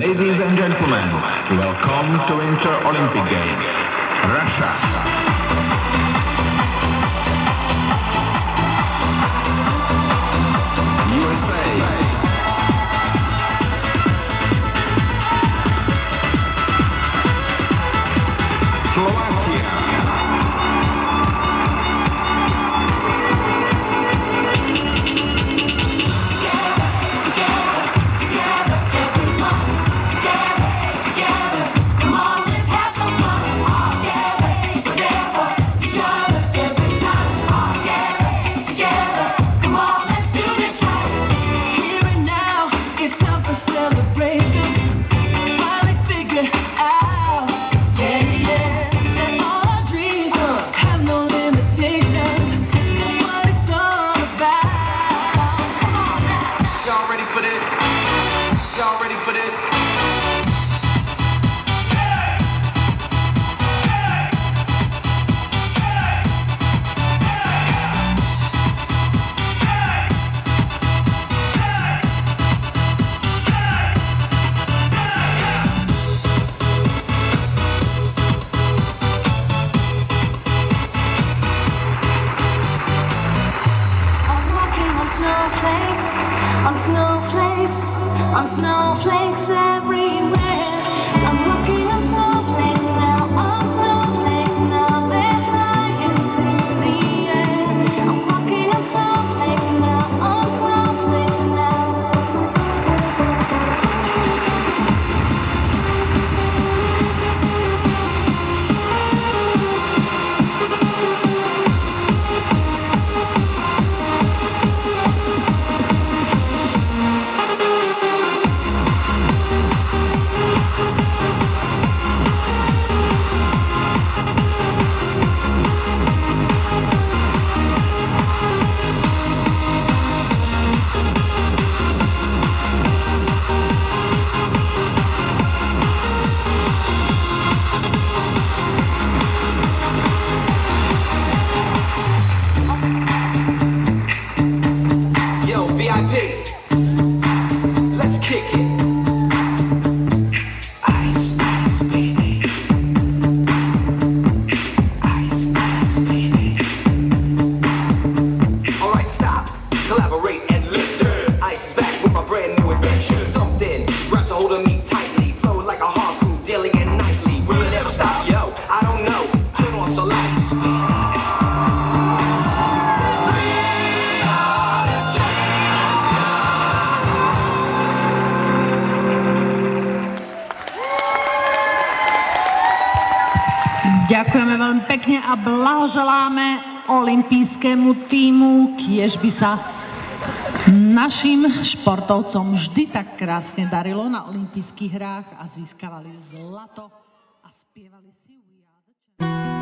Ladies and gentlemen, welcome to Winter Olympic Games, Russia. This? Snowflakes everywhere. Collaborate and listen. Ice back with my brand new invention. Something grabs a hold of me tightly. Flow like a harpoon daily and nightly. Will it ever stop? Yo, I don't know. Turn off the lights. Ďakujeme veľmi pekne a blahoželáme olympijskému týmu, kiež by sa našim športovcom vždy tak krásne darilo na olympijských hrách a získavali zlato a spievali si We Are the Champions.